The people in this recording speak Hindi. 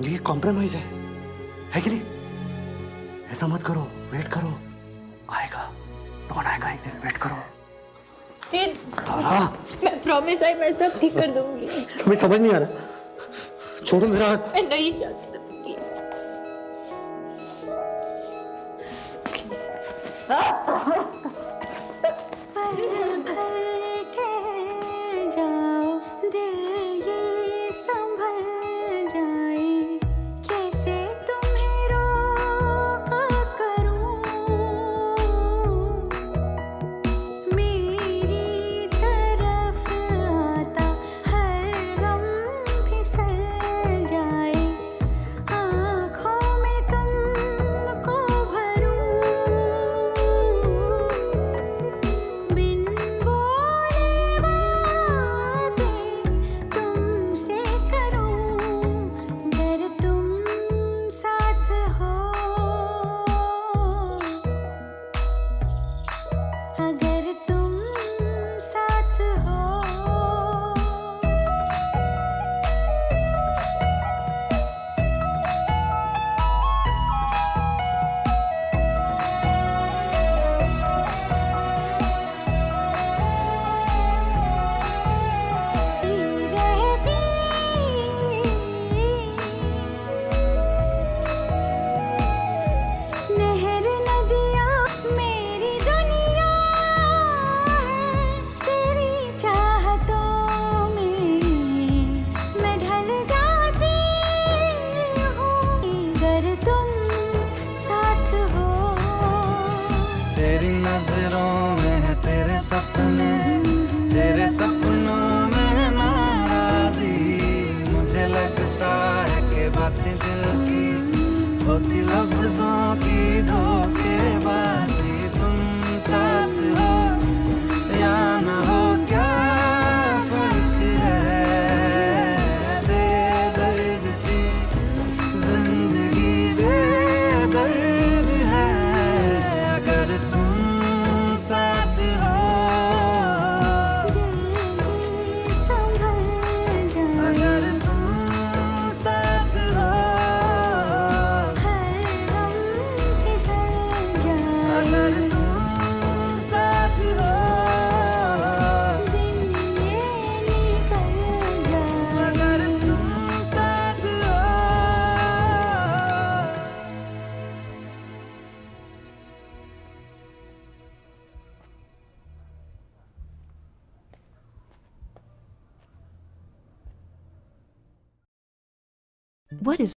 ये कॉम्प्रोमाइज है। है कि नहीं? ऐसा मत करो वेट करो। आएगा कौन आएगा एक दिन? वेट करो। फिर तारा। मैं प्रॉमिस है मैं सब ठीक कर दूँगी। तुम्हें समझ नहीं आ रहा? छोड़ो मेरा हाथ। मैं नहीं चाहती। सपने सपनों में नाराजी। मुझे लगता है कि बातें दिल की होती लफ्जों की धोखेबाजी। What is